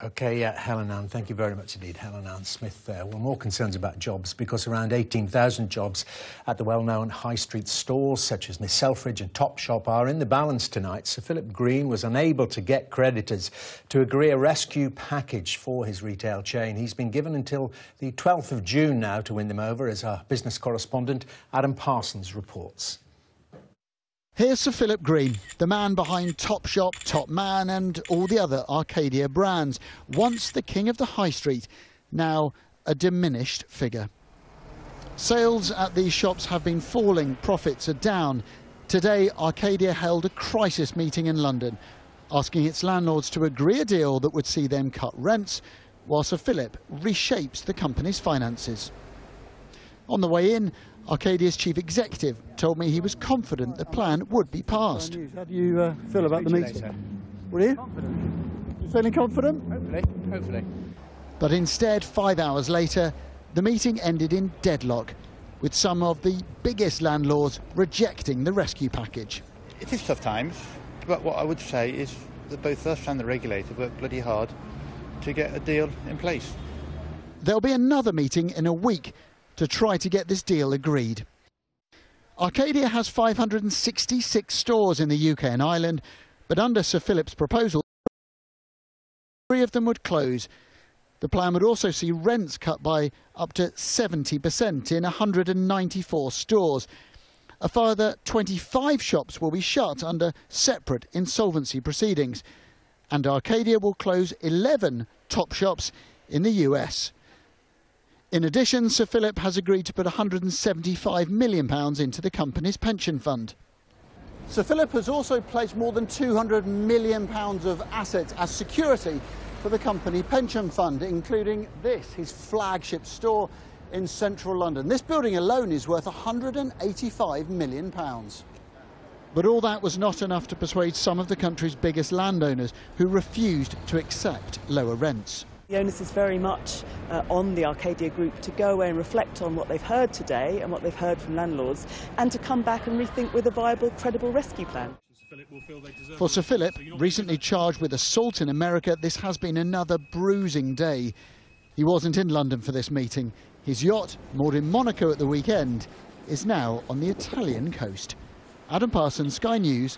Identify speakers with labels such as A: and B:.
A: OK, uh, Helen Ann, thank you very much indeed, Helen Ann Smith there. Well, more concerns about jobs because around 18,000 jobs at the well-known high street stores such as Miss Selfridge and Topshop are in the balance tonight. Sir Philip Green was unable to get creditors to agree a rescue package for his retail chain. He's been given until the 12th of June now to win them over, as our business correspondent Adam Parsons reports.
B: Here's Sir Philip Green, the man behind Topshop, Top Man and all the other Arcadia brands. Once the king of the high street, now a diminished figure. Sales at these shops have been falling, profits are down. Today, Arcadia held a crisis meeting in London, asking its landlords to agree a deal that would see them cut rents, while Sir Philip reshapes the company's finances. On the way in, Arcadia's chief executive told me he was confident the plan would be passed.
C: How do you uh, feel about the meeting? What are you? Confident. You feeling confident?
D: Hopefully, hopefully.
B: But instead, five hours later, the meeting ended in deadlock, with some of the biggest landlords rejecting the rescue package.
E: It is tough times, but what I would say is that both us and the regulator worked bloody hard to get a deal in place.
B: There'll be another meeting in a week to try to get this deal agreed. Arcadia has 566 stores in the UK and Ireland, but under Sir Philip's proposal, three of them would close. The plan would also see rents cut by up to 70% in 194 stores. A further 25 shops will be shut under separate insolvency proceedings. And Arcadia will close 11 top shops in the US. In addition, Sir Philip has agreed to put £175 million into the company's pension fund. Sir Philip has also placed more than £200 million of assets as security for the company pension fund, including this, his flagship store in central London. This building alone is worth £185 million. But all that was not enough to persuade some of the country's biggest landowners who refused to accept lower rents.
F: The onus is very much uh, on the Arcadia Group to go away and reflect on what they've heard today and what they've heard from landlords and to come back and rethink with a viable, credible rescue plan.
B: For Sir Philip, recently charged with assault in America, this has been another bruising day. He wasn't in London for this meeting. His yacht, moored in Monaco at the weekend, is now on the Italian coast. Adam Parsons, Sky News.